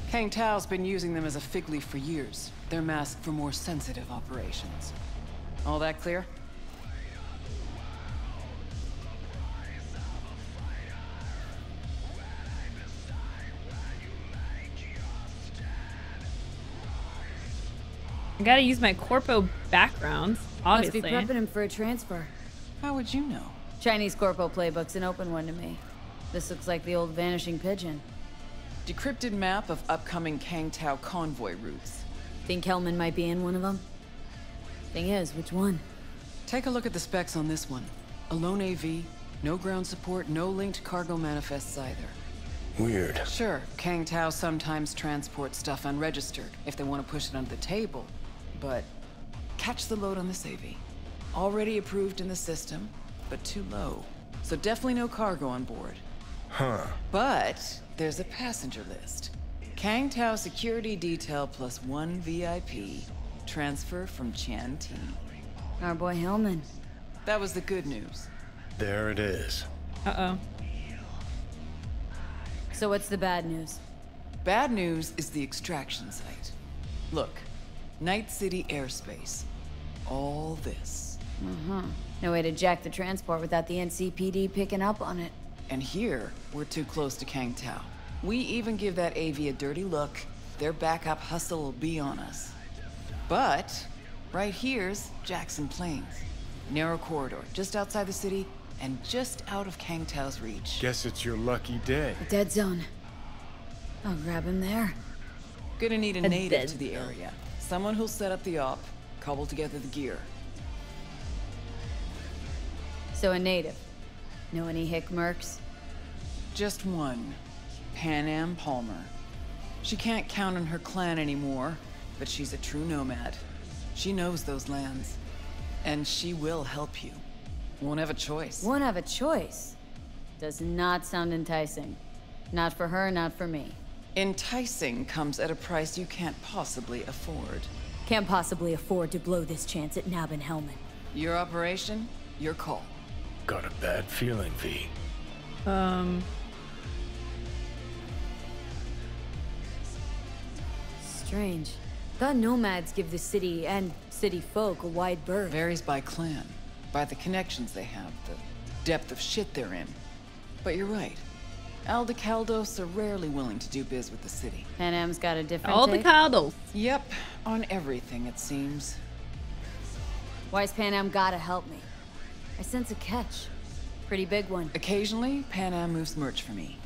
[SPEAKER 18] Kang Tao's been using them as a fig leaf for years. They're masked for more sensitive operations. All that clear?
[SPEAKER 1] I gotta use my corpo background, obviously.
[SPEAKER 3] Must be prepping him for a transfer.
[SPEAKER 18] How would you know?
[SPEAKER 3] Chinese Corpo playbook's an open one to me. This looks like the old vanishing pigeon.
[SPEAKER 18] Decrypted map of upcoming Kang Tao convoy routes.
[SPEAKER 3] Think Hellman might be in one of them? Thing is, which one?
[SPEAKER 18] Take a look at the specs on this one. A lone AV, no ground support, no linked cargo manifests either.
[SPEAKER 13] Weird.
[SPEAKER 18] Sure, Kang Tao sometimes transports stuff unregistered if they want to push it under the table. But catch the load on the AV. Already approved in the system, but too low. So definitely no cargo on board.
[SPEAKER 13] Huh.
[SPEAKER 18] But there's a passenger list. Kang Tao security detail plus one VIP. Transfer from Chan T.
[SPEAKER 3] Our boy Hellman.
[SPEAKER 18] That was the good news.
[SPEAKER 13] There it is.
[SPEAKER 1] Uh-oh.
[SPEAKER 3] So what's the bad news?
[SPEAKER 18] Bad news is the extraction site. Look, Night City airspace. All this.
[SPEAKER 3] Uh-huh. No way to jack the transport without the NCPD picking up on it.
[SPEAKER 18] And here, we're too close to Kang Tao. We even give that AV a dirty look, their backup hustle will be on us. But, right here's Jackson Plains. Narrow corridor, just outside the city, and just out of Kang Tao's reach.
[SPEAKER 13] Guess it's your lucky day.
[SPEAKER 3] A dead zone. I'll grab him there.
[SPEAKER 18] Gonna need a,
[SPEAKER 3] A
[SPEAKER 18] native to the area. Someone who'll set up the op, cobble together the gear.
[SPEAKER 3] So a native. Know any hick mercs?
[SPEAKER 18] Just one. Panam Palmer. She can't count on her clan anymore, but she's a true nomad. She knows those lands. And she will help you. Won't have a choice.
[SPEAKER 3] Won't have a choice. Does not sound enticing. Not for her, not for me.
[SPEAKER 18] Enticing comes at a price you can't possibly afford.
[SPEAKER 3] Can't possibly afford to blow this chance at nabbing Hellman.
[SPEAKER 18] Your operation, your call.
[SPEAKER 13] Got a bad feeling, V.
[SPEAKER 1] Um,
[SPEAKER 3] Strange. Thought nomads give the city and city folk a wide berth.
[SPEAKER 18] Varies by clan, by the connections they have, the depth of shit they're in. But you're right. Aldecaldos are rarely willing to do biz with the city.
[SPEAKER 3] Panam's got a different
[SPEAKER 1] all the
[SPEAKER 3] take?
[SPEAKER 1] caldos.
[SPEAKER 18] Yep, on everything it seems.
[SPEAKER 3] Why's Panam gotta help me? I sense a catch. Pretty big one.
[SPEAKER 18] Occasionally, Panam moves merch for me.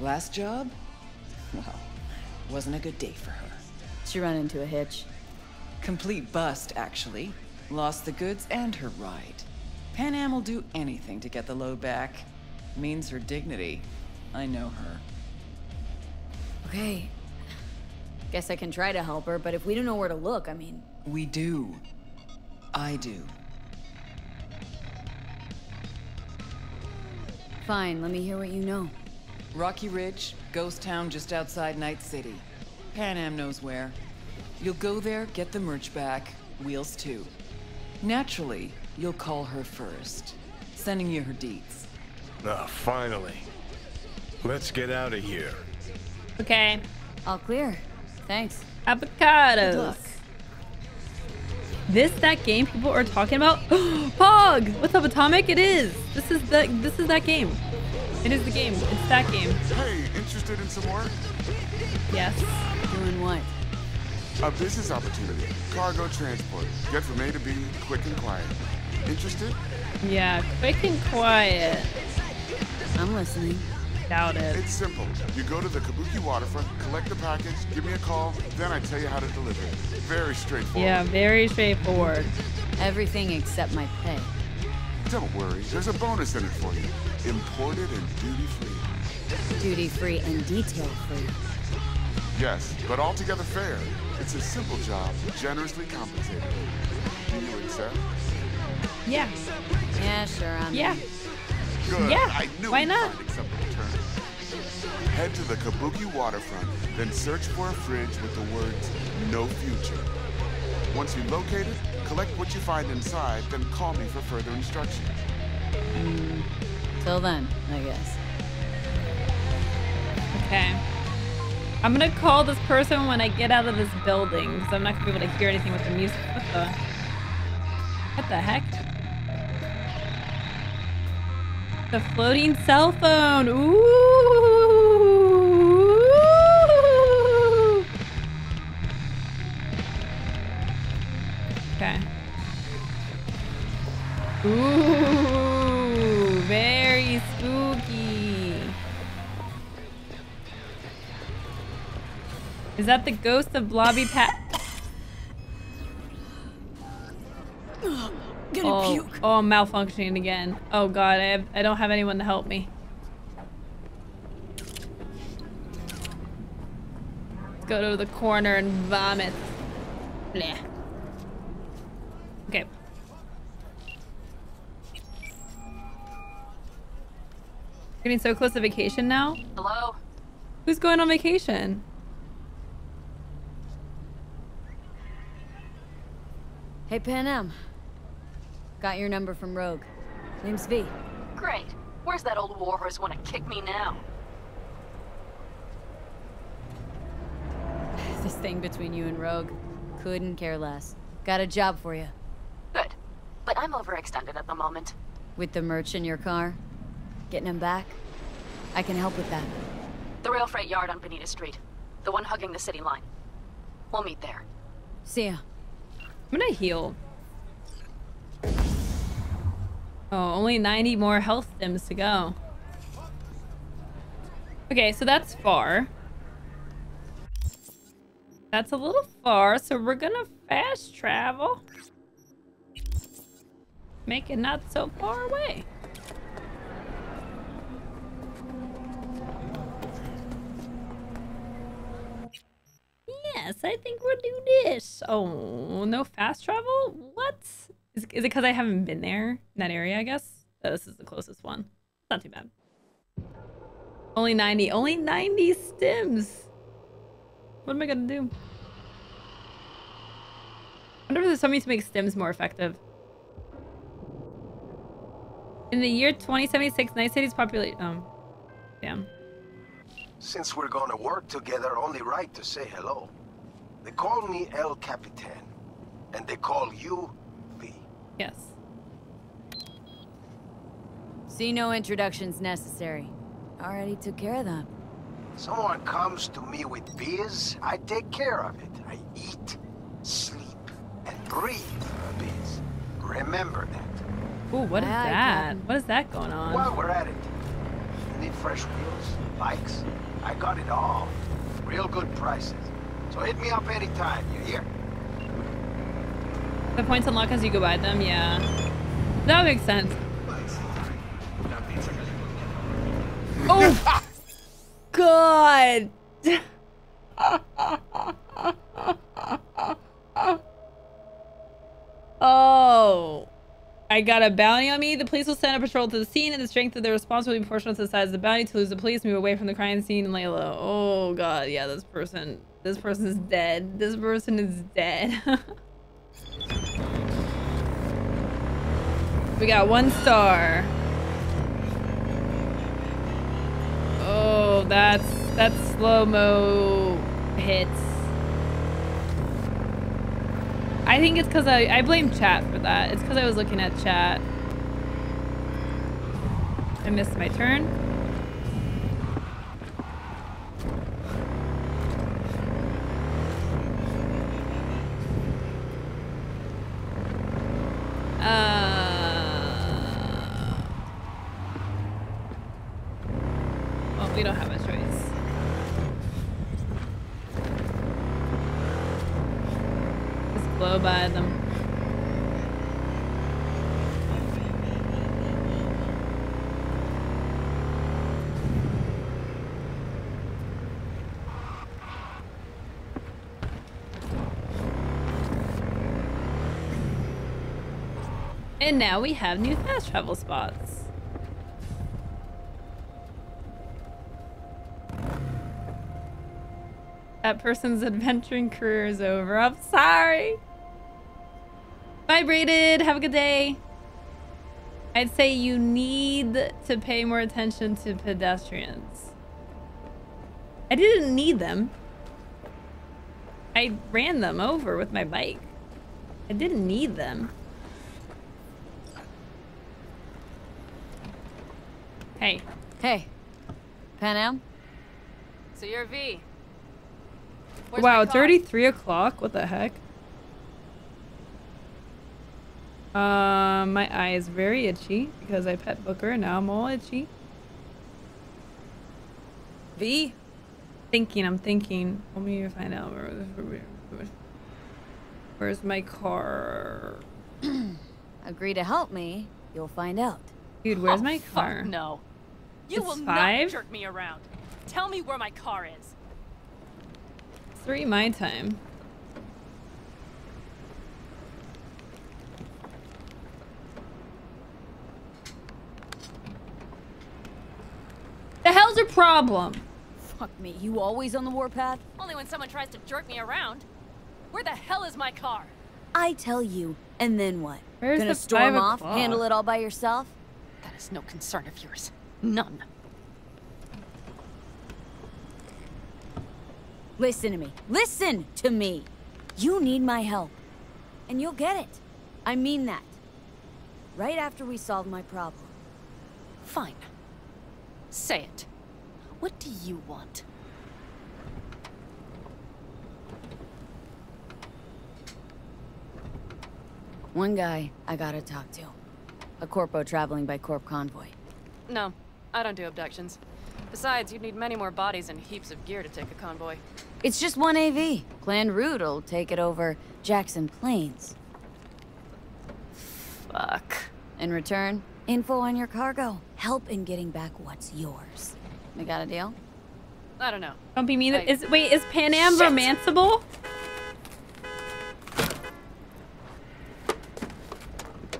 [SPEAKER 18] Last job? Well, wasn't a good day for her.
[SPEAKER 3] She ran into a hitch.
[SPEAKER 18] Complete bust, actually. Lost the goods and her ride. Panam will do anything to get the load back. Means her dignity. I know her.
[SPEAKER 3] Okay. Guess I can try to help her, but if we don't know where to look, I mean...
[SPEAKER 18] We do. I do.
[SPEAKER 3] Fine, let me hear what you know.
[SPEAKER 18] Rocky Ridge, ghost town just outside Night City. Panam knows where. You'll go there, get the merch back, Wheels too. Naturally, you'll call her first. Sending you her deeds.
[SPEAKER 13] Ah, finally. Let's get out of here.
[SPEAKER 1] Okay.
[SPEAKER 3] All clear. Thanks.
[SPEAKER 1] Avocados.
[SPEAKER 3] Good luck.
[SPEAKER 1] This that game people are talking about? *gasps* Pog! What's up, Atomic? It is. This is the this is that game. It is the game. It's that game.
[SPEAKER 19] Hey, interested in some work?
[SPEAKER 1] Yes.
[SPEAKER 3] Doing what?
[SPEAKER 19] A business opportunity. Cargo transport. Get from A to B, quick and quiet. Interested?
[SPEAKER 1] Yeah, quick and quiet.
[SPEAKER 3] I'm listening.
[SPEAKER 1] Doubt it.
[SPEAKER 19] It's simple. You go to the Kabuki waterfront, collect the package, give me a call, then I tell you how to deliver it. Very straightforward.
[SPEAKER 1] Yeah, very straightforward.
[SPEAKER 3] Everything except my pay.
[SPEAKER 19] Don't worry, there's a bonus in it for you. Imported and duty-free.
[SPEAKER 3] Duty free and detail free.
[SPEAKER 19] Yes, but altogether fair. It's a simple job, generously compensated. Do you accept?
[SPEAKER 1] Yeah.
[SPEAKER 3] Yeah, sure. I'm
[SPEAKER 1] Yeah.
[SPEAKER 19] Good.
[SPEAKER 1] Yeah,
[SPEAKER 19] I knew
[SPEAKER 1] why
[SPEAKER 19] you'd
[SPEAKER 1] not?
[SPEAKER 19] Find acceptable terms. Head to the Kabuki waterfront, then search for a fridge with the words "No Future." Once you locate it, collect what you find inside, then call me for further instructions.
[SPEAKER 3] Till then, I guess.
[SPEAKER 1] Okay. I'm gonna call this person when I get out of this building because I'm not gonna be able to hear anything with the music. What the? What the heck? The floating cell phone. Ooh. Is that the ghost of Blobby Pat?
[SPEAKER 3] Gonna
[SPEAKER 1] oh,
[SPEAKER 3] puke.
[SPEAKER 1] oh, I'm malfunctioning again. Oh god, I have, I don't have anyone to help me. Let's go to the corner and vomit. Bleh. Okay. Getting so close to vacation now?
[SPEAKER 20] Hello?
[SPEAKER 1] Who's going on vacation?
[SPEAKER 3] Hey, Panam. Got your number from Rogue. Name's V.
[SPEAKER 20] Great. Where's that old warhorse want to kick me now? *sighs*
[SPEAKER 3] This thing between you and Rogue. Couldn't care less. Got a job for you.
[SPEAKER 20] Good. But I'm overextended at the moment.
[SPEAKER 3] With the merch in your car? Getting him back? I can help with that.
[SPEAKER 20] The rail freight yard on Bonita Street. The one hugging the city line. We'll meet there.
[SPEAKER 3] See ya.
[SPEAKER 1] I'm gonna heal. Oh, only 90 more health stims to go. Okay, so that's far. That's a little far, so we're gonna fast travel. Make it not so far away. Yes, I think we'll do this. Oh, no fast travel? What? Is, is it because I haven't been there in that area, I guess? Oh, this is the closest one. Not too bad. Only 90. Only 90 stims. What am I gonna do? I wonder if there's something to make stims more effective. In the year 2076, Night City's population... Um, damn.
[SPEAKER 21] Since we're gonna work together, only right to say hello. They call me El Capitan, and they call you V.
[SPEAKER 1] Yes.
[SPEAKER 3] See no introductions necessary. Already took care of that.
[SPEAKER 21] Someone comes to me with biz, I take care of it. I eat, sleep, and breathe for biz. Remember that.
[SPEAKER 1] Ooh, what is
[SPEAKER 21] Aye, aye,
[SPEAKER 1] that?
[SPEAKER 21] Captain.
[SPEAKER 1] What is that going on?
[SPEAKER 21] While we're at it, you need fresh wheels, bikes? I got it all. Real good prices. So hit me up anytime, you hear?
[SPEAKER 1] The points unlock as you go by them, yeah. That makes sense. Oh! *laughs* God! *laughs* oh. I got a bounty on me. The police will send a patrol to the scene, and the strength of their response will be proportional to the size of the bounty. To lose the police, move away from the crime scene and lay low. Oh god, yeah, this person, this person is dead. This person is dead. *laughs* we got one star. Oh, that's that's slow mo hits. I think it's because I, I blame chat for that. It's because I was looking at chat. I missed my turn. Uh, well, we don't have a choice. Just blow by them. And now we have new fast travel spots. That person's adventuring career is over. I'm sorry. Vibrated. Have a good day. I'd say you need to pay more attention to pedestrians. I didn't need them. I ran them over with my bike. I didn't need them. Hey.
[SPEAKER 3] Hey. Panam?
[SPEAKER 20] So you're V.
[SPEAKER 1] wow, it's already 3 o'clock? What the heck? Um, my eye is very itchy because I pet Booker and now I'm all itchy.
[SPEAKER 3] V?
[SPEAKER 1] Thinking, I'm thinking. Let me find out where, where's my car. *clears throat*
[SPEAKER 3] Agree to help me, you'll find out.
[SPEAKER 1] Dude, where's
[SPEAKER 8] oh,
[SPEAKER 1] my
[SPEAKER 8] fuck
[SPEAKER 1] car?
[SPEAKER 8] no. You
[SPEAKER 1] It's
[SPEAKER 8] will
[SPEAKER 1] five?
[SPEAKER 8] not jerk me around. Tell me where my car is.
[SPEAKER 1] Three my time. The hell's your problem?
[SPEAKER 3] Fuck me, you always on the warpath?
[SPEAKER 8] Only when someone tries to jerk me around. Where the hell is my car?
[SPEAKER 3] I tell you, and then what?
[SPEAKER 1] Where's
[SPEAKER 3] Gonna
[SPEAKER 1] the
[SPEAKER 3] storm off, handle it all by yourself?
[SPEAKER 8] That is no concern of yours. None.
[SPEAKER 3] Listen to me. Listen to me. You need my help. And you'll get it. I mean that. Right after we solve my problem.
[SPEAKER 8] Fine. Say it. What do you want?
[SPEAKER 3] One guy I gotta talk to. A corpo traveling by corp convoy.
[SPEAKER 20] No, I don't do abductions. Besides, you'd need many more bodies and heaps of gear to take a convoy.
[SPEAKER 3] It's just one AV. Planned route'll take it over Jackson Plains.
[SPEAKER 20] Fuck.
[SPEAKER 3] In return, info on your cargo. Help in getting back what's yours. We got a deal?
[SPEAKER 20] I don't know.
[SPEAKER 1] Don't be mean.
[SPEAKER 20] I-
[SPEAKER 1] Is wait, is Panam
[SPEAKER 20] Shit.
[SPEAKER 1] romanceable?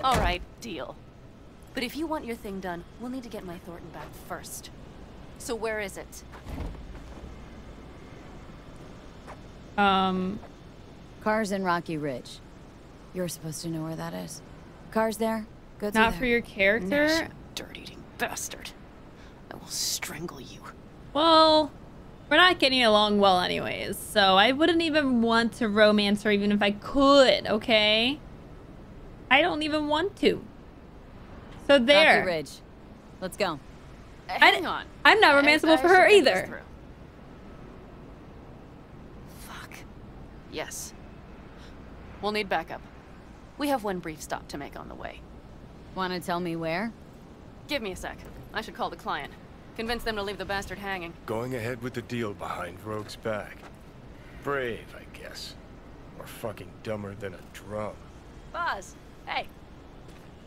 [SPEAKER 20] All right, deal. But if you want your thing done, we'll need to get my Thornton back first. So where is it?
[SPEAKER 1] Um,
[SPEAKER 3] Cars in Rocky Ridge. You're supposed to know where that is. Cars there? Goods are
[SPEAKER 1] not
[SPEAKER 3] there.
[SPEAKER 1] for your character.
[SPEAKER 20] Nash, dirt-eating bastard. I will strangle you.
[SPEAKER 1] Well, we're not getting along well anyways, so I wouldn't even want to romance her even if I could, okay? I don't even want to. So there.
[SPEAKER 3] Rocky Ridge. Let's go.
[SPEAKER 20] Uh, hang on.
[SPEAKER 1] I'm not
[SPEAKER 20] I-
[SPEAKER 1] romanceable
[SPEAKER 20] I
[SPEAKER 1] for her either.
[SPEAKER 20] Fuck. Yes. We'll need backup. We have one brief stop to make on the way.
[SPEAKER 3] Want to tell me where?
[SPEAKER 20] Give me a sec. I should call the client. Convince them to leave the bastard hanging.
[SPEAKER 13] Going ahead with the deal behind Rogue's back. Brave, I guess. Or fucking dumber than a drum.
[SPEAKER 20] Boz, hey.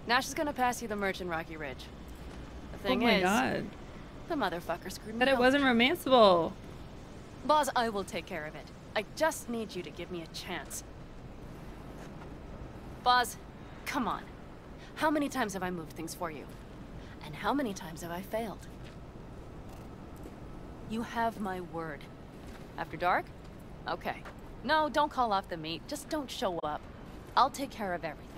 [SPEAKER 20] Nash is gonna pass you the merch in Rocky Ridge. The thing
[SPEAKER 1] oh my
[SPEAKER 20] is,
[SPEAKER 1] god.
[SPEAKER 20] the motherfucker screwed me
[SPEAKER 1] But it wasn't romanceable.
[SPEAKER 20] Boz, I will take care of it. I just need you to give me a chance. Boz, come on. How many times have I moved things for you? And how many times have I failed? You have my word. After dark? Okay. No, don't call off the meet. Just don't show up. I'll take care of everything.